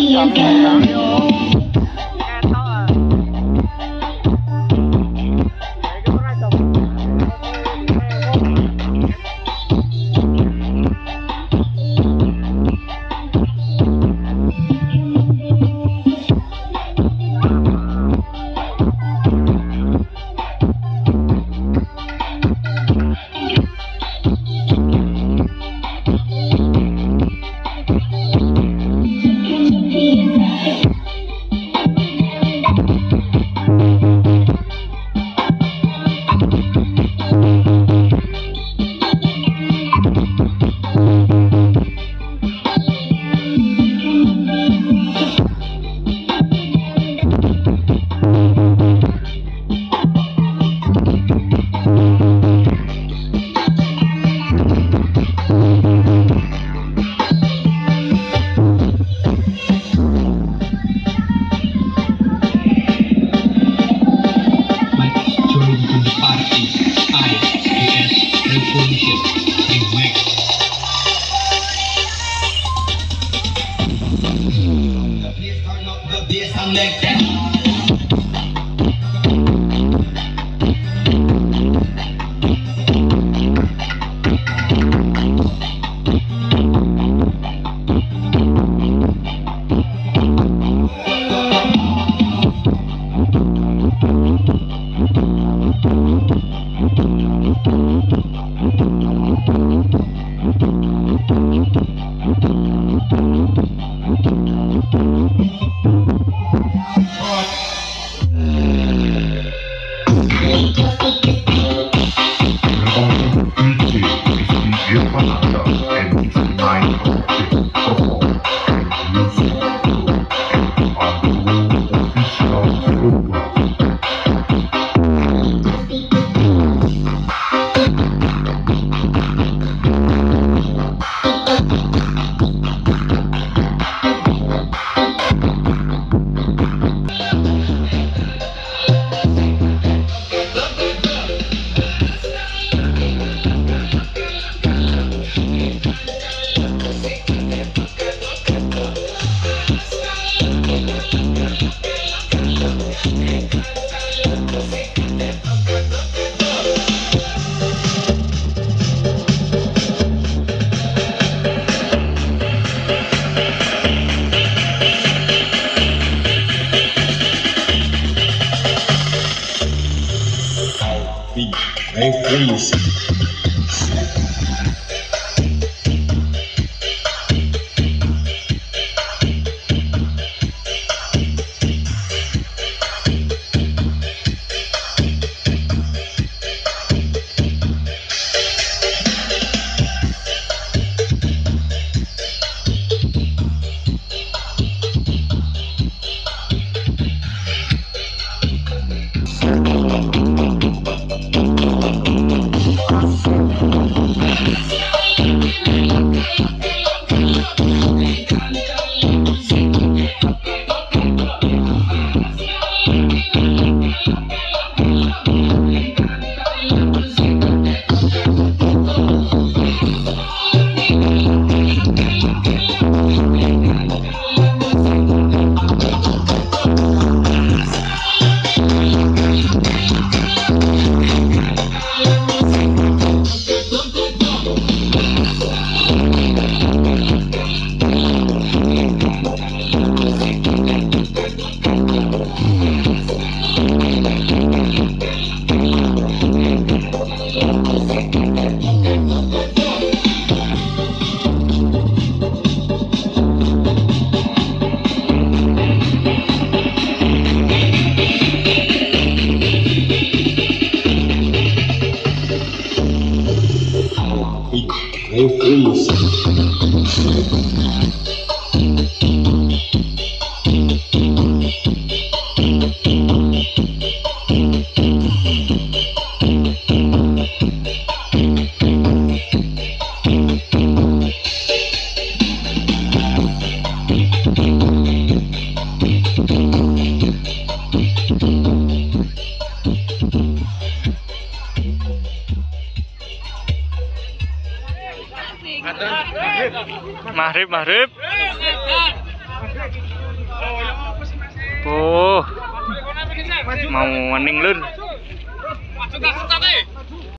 一样的。place, turn up the bass and make them. Maghrib, maghrib. Oh, mau mening lur. Sudah, sudah,